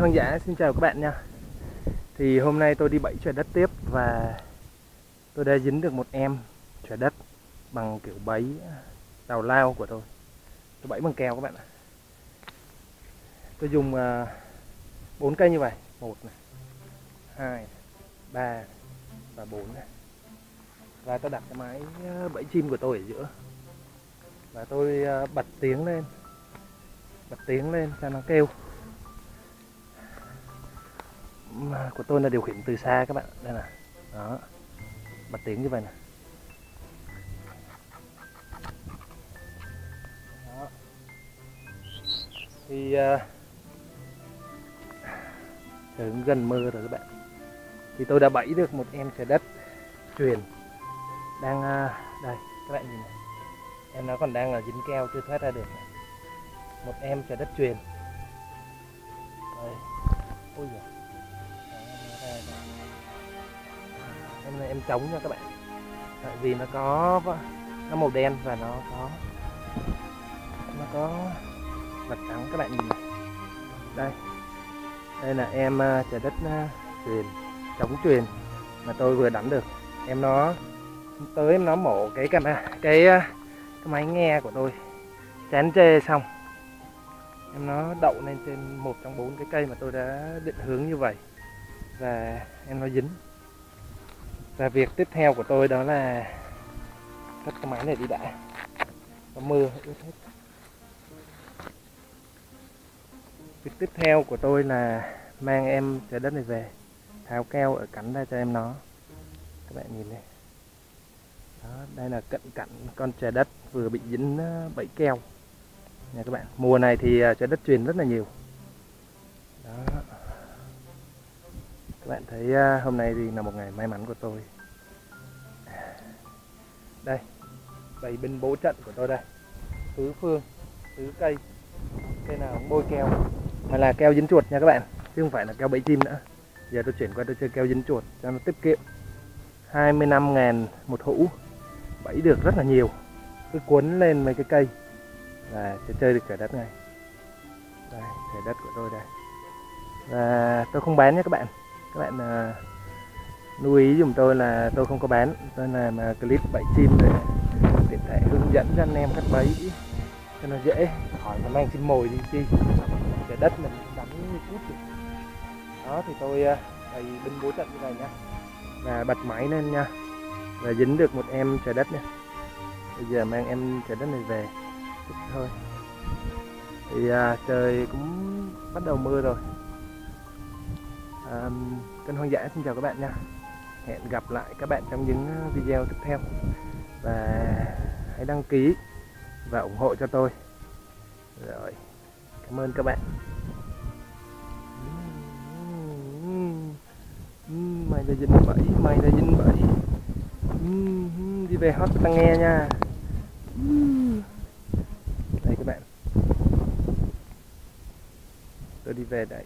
hoang dã. Xin chào các bạn nha. Thì hôm nay tôi đi bẫy trời đất tiếp và tôi đã dính được một em trời đất bằng kiểu bẫy tàu lao của tôi. Tôi bẫy bằng keo các bạn ạ. Tôi dùng à, bốn cây như vậy. Một này, hai, ba và bốn này. Và tôi đặt cái máy à, bẫy chim của tôi ở giữa. Và tôi à, bật tiếng lên. Bật tiếng lên cho nó kêu của tôi là điều khiển từ xa các bạn. Đây là đó. Bật tiếng như vậy này. Đó. thì à, uh, cũng gần mưa rồi các bạn. Thì tôi đã bẫy được một em trời đất truyền đang uh, đây các bạn nhìn này. Em nó còn đang ở dính keo chưa thoát ra được này. một em trời đất truyền. Đây. Ôi giời. Em em trống nha các bạn. Tại vì nó có nó màu đen và nó có nó có mặt trắng các bạn nhìn này. Đây. Đây là em à, uh, trời đất à, truyền trống truyền mà tôi vừa đánh được. Em nó tới em nó mổ cái camera cái, à, cái máy nghe của tôi. Chán chê xong. Em nó đậu lên trên một trong bốn cái cây mà tôi đã định hướng như vậy. Và em nó dính và việc tiếp theo của tôi đó là cất cái máy này đi đã. Có mưa ướt hết. Việc tiếp theo của tôi là mang em trái đất này về, tháo keo ở cắn ra cho em nó. Các bạn nhìn đây đó, đây là cận cảnh con trời đất vừa bị dính ờ, bẫy keo. Nha các bạn, mùa này thì ờ, trái trời đất truyền rất là nhiều đó các bạn thấy à, hôm nay thì là một ngày may mắn của tôi. Đây bầy binh bố trận của tôi đây. Tứ phương, tứ cây cây nào cũng bôi keo. Mà là keo dính chuột nha các bạn, chứ không phải là keo bẫy chim nữa. Giờ tôi chuyển qua tôi chơi keo dính chuột cho nó tiết kiệm. 25 ngàn một hũ, bẫy được rất là nhiều. Cứ cuốn lên mấy cái cây và sẽ chơi được trời đất này đây trời đất của tôi đây. Và tôi không bán nha các bạn các bạn uh, lưu ý dùm tôi là tôi không có bán. Tôi làm à, clip bẫy chim để tiện thể hướng dẫn cho anh em cách bẫy cho nó dễ. Khỏi mà mang chim mồi đi chi? Cái đất mình đánh như cút được. Đó thì tôi à, bày binh bố trận như này nha. Và bật máy lên nha. Và dính được một em trời đất nha. Bây giờ mang em trời đất này về. Chút thôi. Thì à, trời cũng bắt đầu mưa rồi um, kênh hoang dã xin chào các bạn nha. Hẹn gặp lại các bạn trong những video tiếp theo. Và hãy đăng ký và ủng hộ cho tôi. Rồi cảm ơn các bạn. Ừ, mày là dinh bẫy mày là dinh bẫy. Ừ, đi về hót ta nghe nha. Ừ. Đây các bạn. Tôi đi về đây.